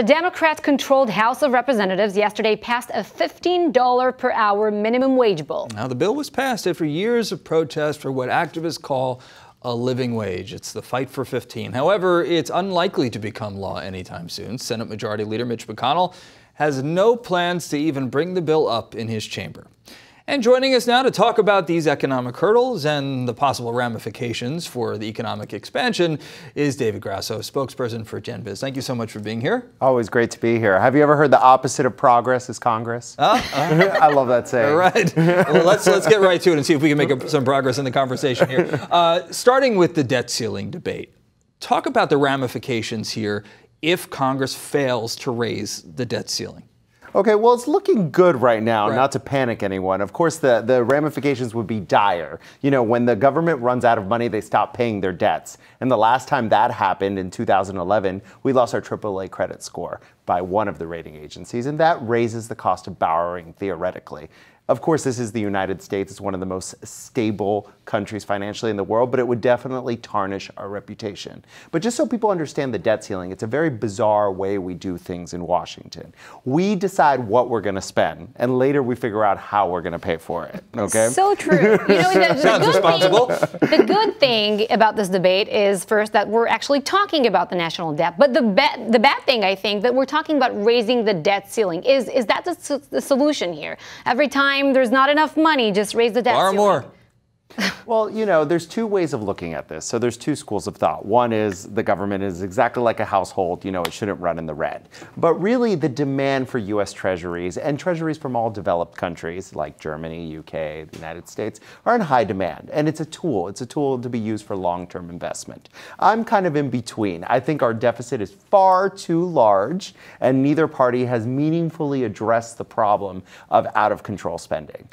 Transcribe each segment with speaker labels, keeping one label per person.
Speaker 1: The Democrat controlled House of Representatives yesterday passed a $15 per hour minimum wage bill.
Speaker 2: Now, the bill was passed after years of protest for what activists call a living wage. It's the fight for 15. However, it's unlikely to become law anytime soon. Senate Majority Leader Mitch McConnell has no plans to even bring the bill up in his chamber. And joining us now to talk about these economic hurdles and the possible ramifications for the economic expansion is David Grasso, spokesperson for GenBiz. Thank you so much for being here.
Speaker 3: Always great to be here. Have you ever heard the opposite of progress is Congress? Uh, uh, I love that saying.
Speaker 2: All right. well, let's, let's get right to it and see if we can make a, some progress in the conversation here. Uh, starting with the debt ceiling debate, talk about the ramifications here if Congress fails to raise the debt ceiling.
Speaker 3: Okay, well, it's looking good right now, right. not to panic anyone. Of course, the, the ramifications would be dire. You know, when the government runs out of money, they stop paying their debts. And the last time that happened in 2011, we lost our AAA credit score by one of the rating agencies, and that raises the cost of borrowing theoretically. Of course, this is the United States. It's one of the most stable countries financially in the world, but it would definitely tarnish our reputation. But just so people understand the debt ceiling, it's a very bizarre way we do things in Washington. We decide what we're going to spend, and later we figure out how we're going to pay for it. Okay?
Speaker 1: So true. You know, the,
Speaker 2: the Sounds responsible.
Speaker 1: Thing, the good thing about this debate is first that we're actually talking about the national debt, but the ba- the bad thing I think that we're talking about raising the debt ceiling. Is is that the, the solution here? Every time time there's not enough money, just raise the debt
Speaker 2: Borrow more.
Speaker 3: well, you know, there's two ways of looking at this. So there's two schools of thought. One is the government is exactly like a household, you know, it shouldn't run in the red. But really the demand for US treasuries and treasuries from all developed countries like Germany, UK, the United States are in high demand. And it's a tool. It's a tool to be used for long-term investment. I'm kind of in between. I think our deficit is far too large and neither party has meaningfully addressed the problem of out of control spending.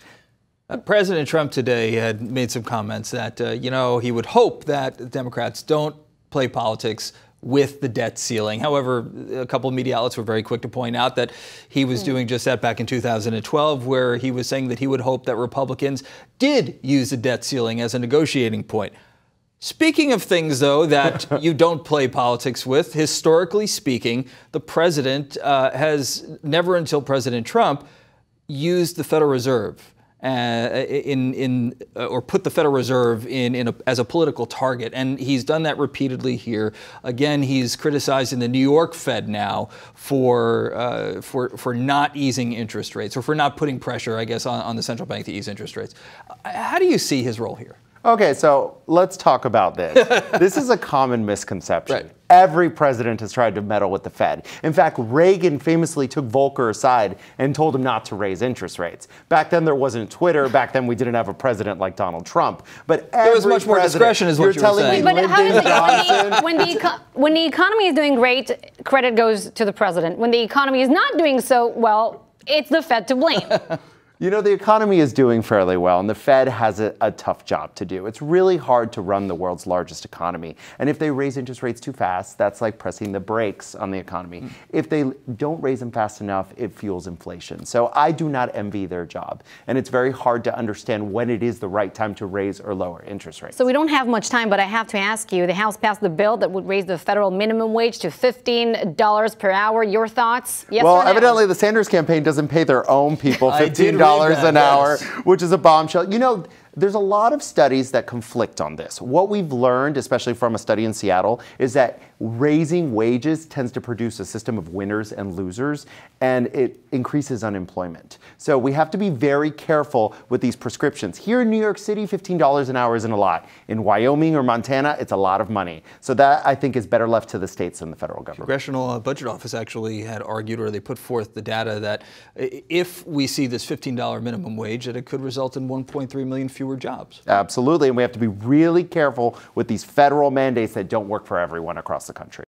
Speaker 2: Uh, President Trump today had made some comments that, uh, you know, he would hope that Democrats don't play politics with the debt ceiling. However, a couple of media outlets were very quick to point out that he was hmm. doing just that back in 2012, where he was saying that he would hope that Republicans did use the debt ceiling as a negotiating point. Speaking of things, though, that you don't play politics with, historically speaking, the president uh, has never until President Trump used the Federal Reserve in, in, uh, or put the Federal Reserve in, in a, as a political target. And he's done that repeatedly here. Again, he's criticizing the New York Fed now for, uh, for, for not easing interest rates or for not putting pressure, I guess, on, on the central bank to ease interest rates. How do you see his role here?
Speaker 3: Okay, so let's talk about this. this is a common misconception.
Speaker 2: Right.
Speaker 3: Every president has tried to meddle with the Fed. In fact, Reagan famously took Volcker aside and told him not to raise interest rates. Back then, there wasn't Twitter. Back then, we didn't have a president like Donald Trump. But
Speaker 2: there was much more discretion, is what
Speaker 3: you're, you're
Speaker 2: saying.
Speaker 3: Me
Speaker 1: but how does it, when, the, when, the, when the economy is doing great, credit goes to the president. When the economy is not doing so well, it's the Fed to blame.
Speaker 3: You know, the economy is doing fairly well, and the Fed has a, a, tough job to do. It's really hard to run the world's largest economy. And if they raise interest rates too fast, that's like pressing the brakes on the economy. Mm. If they don't raise them fast enough, it fuels inflation. So I do not envy their job. And it's very hard to understand when it is the right time to raise or lower interest rates.
Speaker 1: So we don't have much time, but I have to ask you the House passed the bill that would raise the federal minimum wage to $15 per hour. Your thoughts?
Speaker 3: Yes well, evidently the Sanders campaign doesn't pay their own people $15 dollars an hour, which is a bombshell. You know, there's a lot of studies that conflict on this. What we've learned, especially from a study in Seattle, is that raising wages tends to produce a system of winners and losers, and it increases unemployment. So we have to be very careful with these prescriptions. Here in New York City, $15 an hour isn't a lot. In Wyoming or Montana, it's a lot of money. So that, I think, is better left to the states than the federal government.
Speaker 2: Congressional uh, Budget Office actually had argued, or they put forth the data that if we see this $15 minimum wage, that it could result in 1.3 million fewer jobs.
Speaker 3: Absolutely, and we have to be really careful with these federal mandates that don't work for everyone across the country.